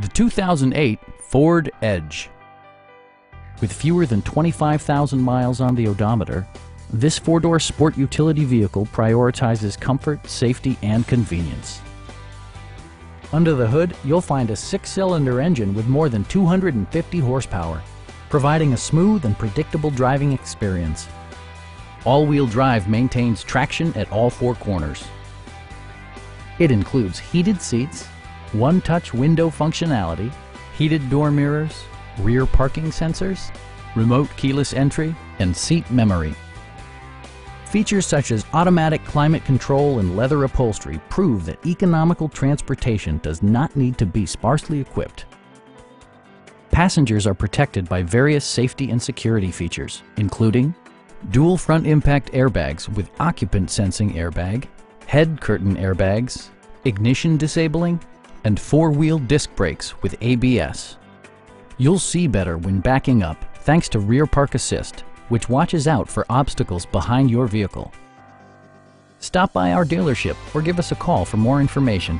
The 2008 Ford Edge. With fewer than 25,000 miles on the odometer, this four-door sport utility vehicle prioritizes comfort, safety, and convenience. Under the hood, you'll find a six-cylinder engine with more than 250 horsepower, providing a smooth and predictable driving experience. All-wheel drive maintains traction at all four corners. It includes heated seats, one-touch window functionality, heated door mirrors, rear parking sensors, remote keyless entry, and seat memory. Features such as automatic climate control and leather upholstery prove that economical transportation does not need to be sparsely equipped. Passengers are protected by various safety and security features, including dual front impact airbags with occupant sensing airbag, head curtain airbags, ignition disabling, and four-wheel disc brakes with ABS. You'll see better when backing up thanks to Rear Park Assist, which watches out for obstacles behind your vehicle. Stop by our dealership or give us a call for more information.